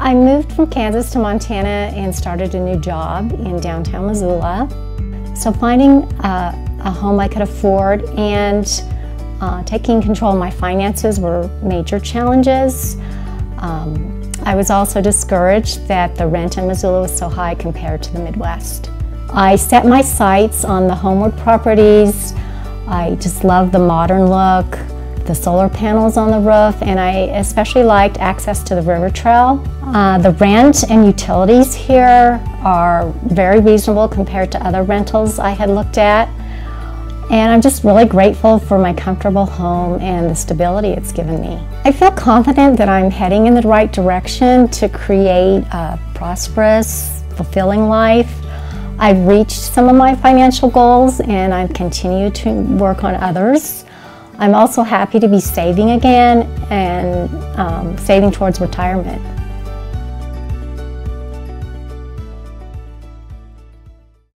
I moved from Kansas to Montana and started a new job in downtown Missoula. So finding uh, a home I could afford and uh, taking control of my finances were major challenges. Um, I was also discouraged that the rent in Missoula was so high compared to the Midwest. I set my sights on the Homeword properties. I just love the modern look, the solar panels on the roof, and I especially liked access to the river trail. Uh, the rent and utilities here are very reasonable compared to other rentals I had looked at. And I'm just really grateful for my comfortable home and the stability it's given me. I feel confident that I'm heading in the right direction to create a prosperous, fulfilling life. I've reached some of my financial goals and I've continued to work on others. I'm also happy to be saving again and um, saving towards retirement.